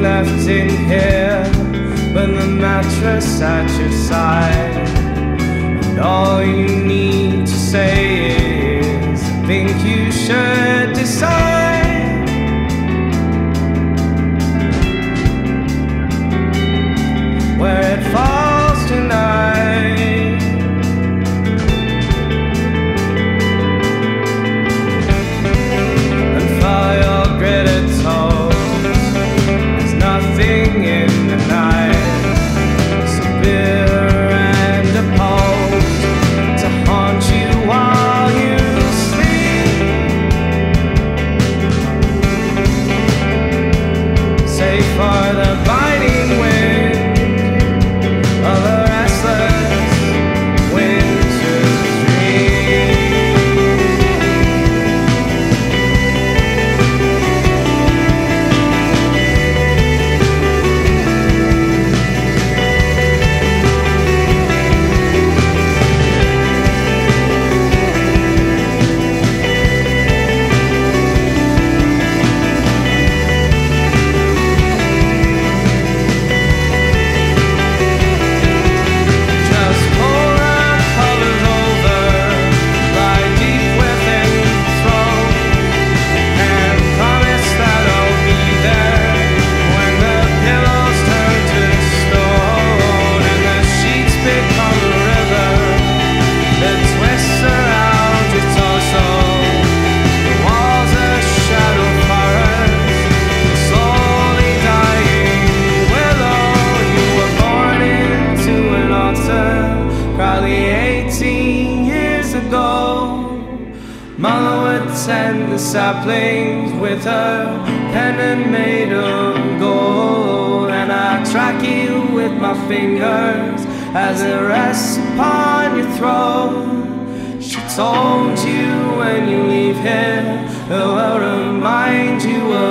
left in here, but the mattress at your side. And all you need to say is, I think you should decide. Tend the saplings with her pendant made of gold, and I track you with my fingers as it rests upon your throat. She told you when you leave here, it will remind you of.